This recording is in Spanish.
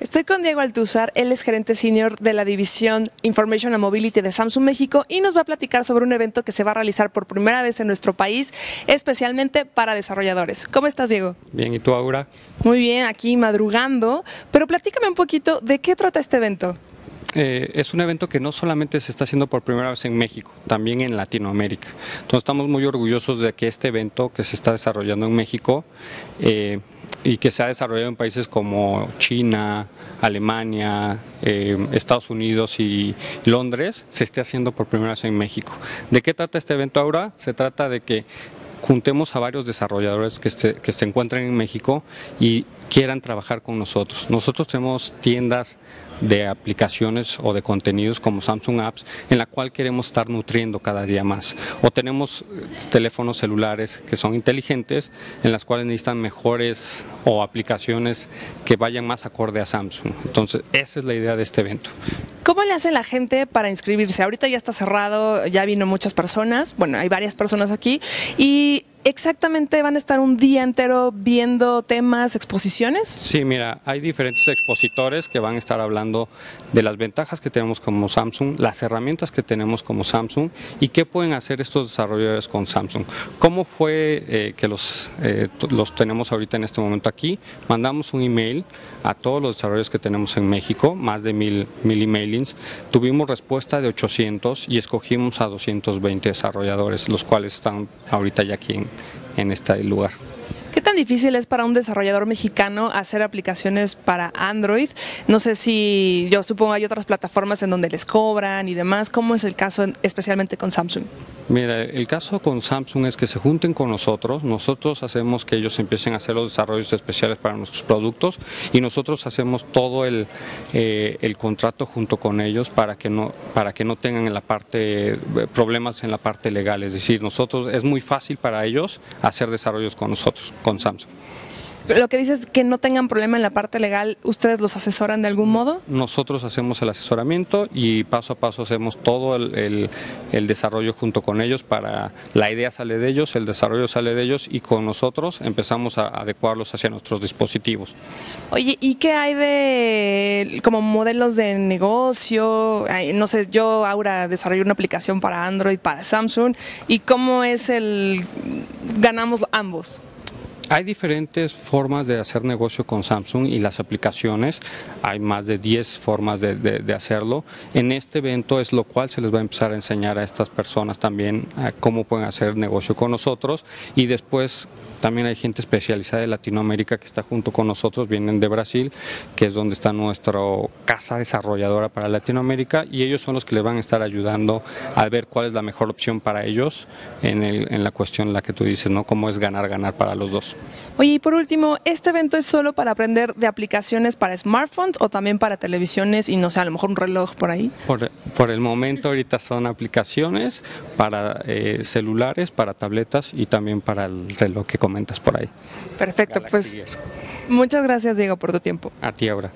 Estoy con Diego Altuzar, él es gerente senior de la división Information and Mobility de Samsung México y nos va a platicar sobre un evento que se va a realizar por primera vez en nuestro país, especialmente para desarrolladores. ¿Cómo estás, Diego? Bien, ¿y tú, Aura? Muy bien, aquí madrugando, pero platícame un poquito de qué trata este evento. Eh, es un evento que no solamente se está haciendo por primera vez en México, también en Latinoamérica. Entonces estamos muy orgullosos de que este evento que se está desarrollando en México eh, y que se ha desarrollado en países como China, Alemania, eh, Estados Unidos y Londres, se esté haciendo por primera vez en México. ¿De qué trata este evento ahora? Se trata de que juntemos a varios desarrolladores que, que se encuentren en México y quieran trabajar con nosotros. Nosotros tenemos tiendas de aplicaciones o de contenidos como Samsung Apps en la cual queremos estar nutriendo cada día más. O tenemos eh, teléfonos celulares que son inteligentes en las cuales necesitan mejores o aplicaciones que vayan más acorde a Samsung. Entonces esa es la idea de este evento. ¿Cómo le hace la gente para inscribirse? Ahorita ya está cerrado, ya vino muchas personas, bueno, hay varias personas aquí y exactamente van a estar un día entero viendo temas, exposiciones? Sí, mira, hay diferentes expositores que van a estar hablando de las ventajas que tenemos como Samsung, las herramientas que tenemos como Samsung y qué pueden hacer estos desarrolladores con Samsung. ¿Cómo fue eh, que los, eh, los tenemos ahorita en este momento aquí? Mandamos un email a todos los desarrolladores que tenemos en México, más de mil, mil emailings. Tuvimos respuesta de 800 y escogimos a 220 desarrolladores, los cuales están ahorita ya aquí en, en este lugar. ¿Qué tan difícil es para un desarrollador mexicano hacer aplicaciones para Android? No sé si yo supongo hay otras plataformas en donde les cobran y demás. ¿Cómo es el caso especialmente con Samsung? Mira, el caso con Samsung es que se junten con nosotros, nosotros hacemos que ellos empiecen a hacer los desarrollos especiales para nuestros productos y nosotros hacemos todo el, eh, contrato junto con ellos para que no para que no tengan en la parte problemas en la parte legal, es decir, nosotros es muy fácil para ellos hacer desarrollos con nosotros, Samsung. Lo que dices que no tengan problema en la parte legal, ¿ustedes los asesoran de algún modo? Nosotros hacemos el asesoramiento y paso a paso hacemos todo el, desarrollo junto con ellos para, la idea sale de ellos, el desarrollo sale de ellos y con nosotros empezamos a adecuarlos hacia nuestros dispositivos. Oye, ¿y qué hay de como modelos de negocio? no sé, yo ahora desarrollo una aplicación para Android, para Samsung, ¿y cómo es el, ganamos ambos? Hay diferentes formas de hacer negocio con Samsung y las aplicaciones, hay más de 10 formas de, hacerlo. En este evento es lo cual se les va a empezar a enseñar a estas personas también cómo pueden hacer negocio con nosotros y después también hay gente especializada de Latinoamérica que está junto con nosotros, vienen de Brasil, que es donde está nuestra casa desarrolladora para Latinoamérica y ellos son los que le van a estar ayudando a ver cuál es la mejor opción para ellos en, en la cuestión en la que tú dices, ¿no? Cómo es ganar, ganar para los dos. Oye, y por último, ¿este evento es solo para aprender de aplicaciones para smartphones o también para televisiones y no sé, a lo mejor un reloj por ahí? Por, el momento ahorita son aplicaciones para eh, celulares, para tabletas y también para el reloj que comentas por ahí. Perfecto, pues muchas gracias Diego por tu tiempo. A ti ahora.